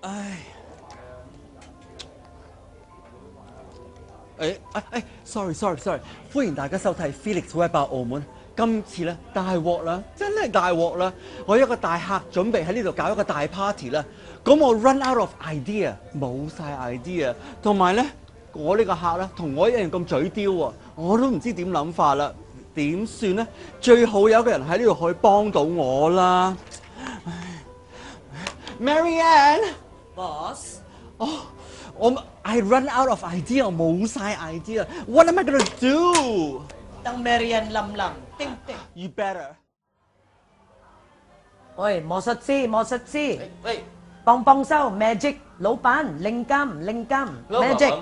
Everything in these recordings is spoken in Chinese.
唉，誒誒誒，sorry sorry sorry，欢迎大家收睇 Felix 威爆澳门。今次咧大鑊啦，真係大鑊啦！我一個大客準備喺呢度搞一個大 party 啦，咁我 run out of idea，冇晒 idea，同埋咧我呢個客咧同我一樣咁嘴刁喎，我都唔知點諗法啦，點算咧？最好有個人喺呢度可以幫到我啦。Marianne。Boss，哦，我 I run out of idea，我冇晒 idea。What am I gonna do? 等 Marian 冧冧，叮叮。 You better。喂，魔术师，魔术师，喂，帮帮手，Magic，老板，灵金，灵金，Magic。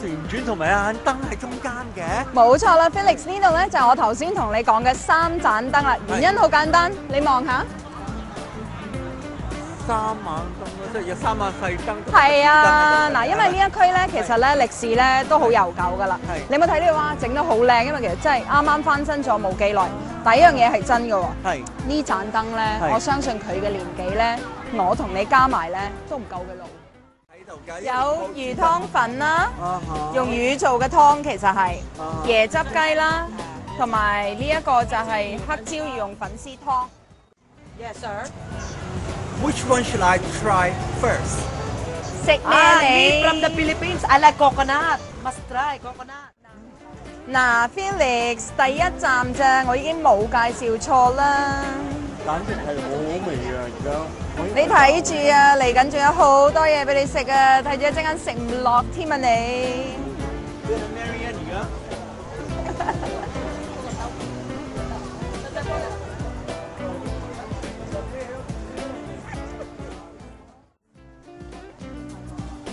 旋轉同埋眼燈喺中間嘅。冇錯啦，Felix 呢度咧就係我頭先同你講嘅三盞燈啦。原因好簡單，你望下。三晚燈咯，即係有三晚細燈。係啊，嗱，因為呢一區咧，其實咧歷史咧都好悠久噶啦係。你有冇睇到哇？整得好靚，因為其實真係啱啱翻新咗冇幾耐。第一樣嘢係真嘅喎，係呢盞燈咧，我相信佢嘅年紀咧，我同你加埋咧都唔夠佢老。有魚湯粉啦，用魚做嘅湯其實係啊椰汁雞啦，同埋呢一個就係黑椒魚用粉絲湯。Yes sir。Which one should I try first？食啊咩，me from the 你？Philippines. I like coconut. Must try coconut. 嗱，Felix 第一站啫，我已經冇介紹錯啦。簡直係好好味啊！而家你睇住啊，嚟緊仲有好多嘢俾你食啊，睇住一陣間食唔落添啊你。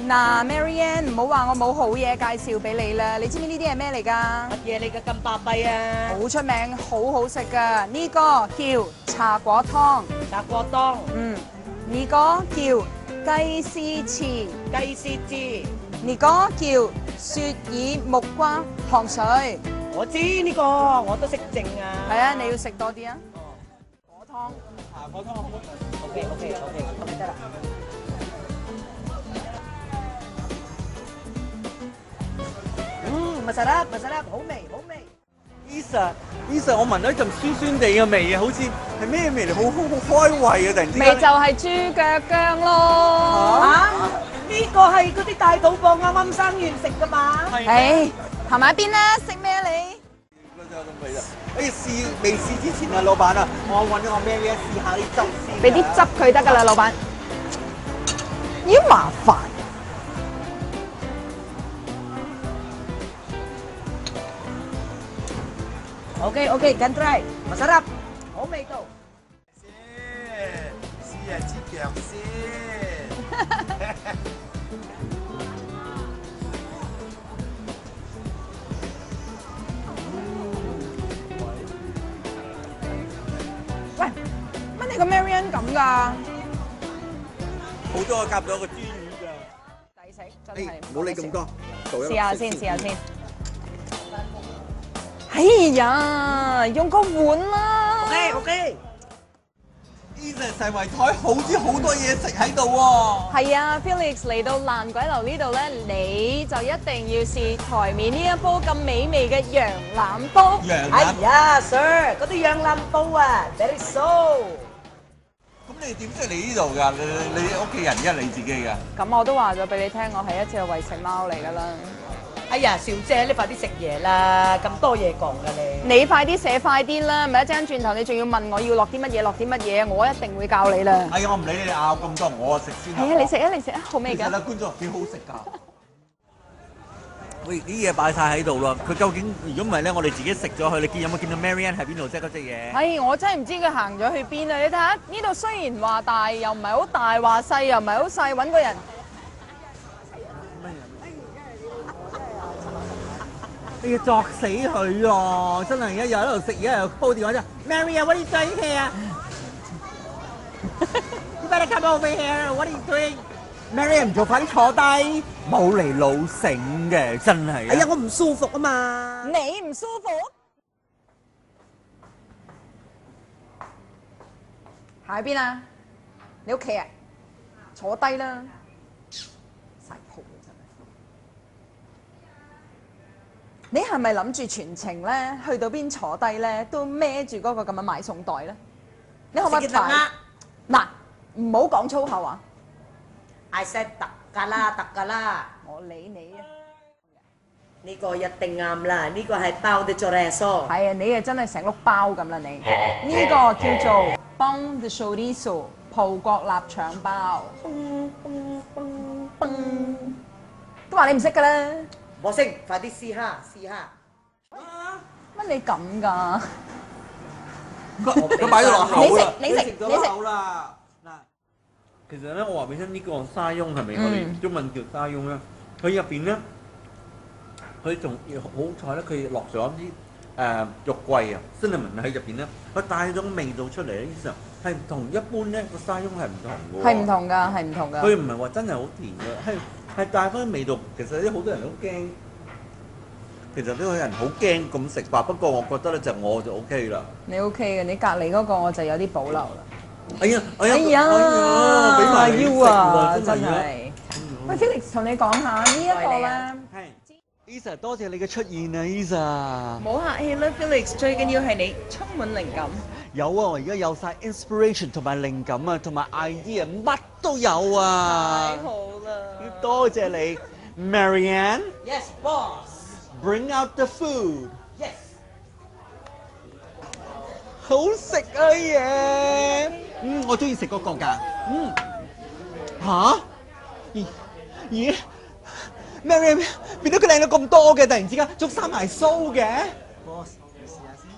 嗱，Marianne 唔好話我冇好嘢介紹俾你啦，你知唔知呢啲係咩嚟㗎？乜嘢嚟嘅咁巴閉啊？好出名，好好食㗎。呢個叫茶果湯，茶果汤、嗯，呢個叫雞絲翅，雞絲枝。呢個叫雪耳木瓜糖水。我知呢個，我都識整啊。係啊，你要食多啲啊。哦果湯。茶果湯好好？OK OK OK OK 得啦。，masarap masarap，好味好味。Lisa，Lisa，我聞到一陣酸酸地嘅味啊，好似係咩味嚟？好好好開胃啊！突然之間。咪就係豬腳姜咯。啊？呢個係嗰啲大肚婆啱啱生完食噶嘛？係唉，行埋一邊啦，食咩啊你？嗰隻咁味啊！哎呀，試未試之前啊，老闆啊，我揾咗個 Mary 試下啲汁先啊。俾啲汁佢得㗎啦，老闆。咦麻煩。OK OK，can try masarap，好味道。先試下支腳先。喂，乜你個 Marian 咁㗎？好多我夾咗個鰻魚㗎。抵食真係誒，。唔好理咁多，做一個試下先，試下先。哎呀，用個碗啦。OK OK，呢隻細圍台好似好多嘢食喺度喎。係啊，Felix 嚟到爛鬼樓呢度咧，你就一定要試台面呢一煲咁美味嘅羊腩煲。羊哎腩，呀，Sir，嗰啲羊腩煲啊，very so。咁你點識你呢度㗎？你你你屋企人一係你自己㗎？咁我都話咗俾你聽，我係一隻餵食貓嚟㗎啦。哎呀，小姐，你快啲食嘢啦，咁多嘢講㗎你。你快啲寫快啲啦，咪一陣間轉頭你仲要問我要落啲乜嘢，落啲乜嘢，我一定會教你啦。哎呀，我唔理你哋拗咁多，我食先啦。係啊，你食啊，你食啊，好味㗎。其實咧，觀眾幾好食㗎。喂，啲嘢擺晒喺度啦。佢究竟如果唔係咧，我哋自己食咗佢。你見有冇見到 Marianne 喺邊度啫？嗰隻嘢。係，我真係唔知佢行咗去邊啊！你睇下呢度雖然話大，又唔係好大；話細又唔係好細，揾個人。哎呀，作死佢咯！真係而家又喺度食，而家又煲電話啫。Mary 啊，what are you doing here? You better come over here. What are you doing? Mary 唔做，快啲坐低。冇嚟老醒嘅，真係。哎呀，我唔舒服啊嘛。你唔舒服？喺邊啊？你屋企啊？坐低啦。晒鋪真係。你係咪諗住全程咧去到邊坐低咧都孭住嗰個咁嘅買餸袋咧？你可唔可以嗱，唔好講粗口啊！I said 得㗎啦，得㗎啦。我理你啊！呢個一定啱啦，呢個係包的 o z o 係啊，你啊真係成碌包咁啦你。呢個叫做 Bong de Chorizo 葡國臘腸包。都話你唔識㗎啦，我星，快啲試下試下。乜你咁㗎？佢擺咗落口啦，你食你食咗落口啦。嗱，其實咧，我話俾你聽，呢個沙翁係咪我哋嗯中文叫沙翁咧？佢入邊咧，佢仲要好彩咧，佢落咗啲誒肉桂啊，cinnamon 喺入邊咧，佢帶咗種味道出嚟咧，呢時候係唔同一般咧個沙翁係唔同嘅喎。係唔同㗎，係唔同㗎。佢唔係話真係好甜嘅，係係帶翻味道。其實啲好多人都驚，其實呢個人好驚咁食法。不過我覺得咧就我就 O K 啦。你 OK 嘅，你隔離嗰個我就有啲保留啦。哎呀，哎哎呀，呀，俾埋腰啊，真。係。喂，Felix 同你講下呢一個咧，係，Isa 多謝你嘅出現啊，Isa。冇客氣啦，Felix，最緊要係你充滿靈感。有啊，我而家有晒 inspiration 同埋靈感啊，同埋 idea，乜都有啊太。好啦！多謝你，Marianne。Yes, boss. Bring out the food。Yes. 好食啊嘢！嗯，我中意食嗰個㗎。嗯，吓？咦咦？Mary 變到佢靚咗咁多嘅，突然之間仲生埋須嘅。Boss，你試下先。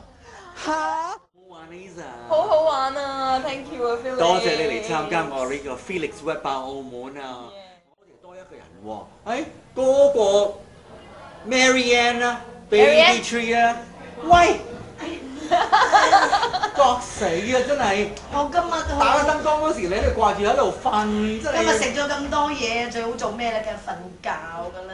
吓？好玩 Lisa。好好玩啊！Thank you 啊，Felix。多謝你嚟參加我呢個 Felix Web 爆澳門啊！我哋多一個人喎，誒嗰個 Marianne 啊 Marianne，Baby Tree 啊，喂，作死啊！真係我今日打咗燈光嗰時，你喺度掛住喺度瞓，真係。今日食咗咁多嘢，最好做咩咧？梗係瞓覺㗎啦。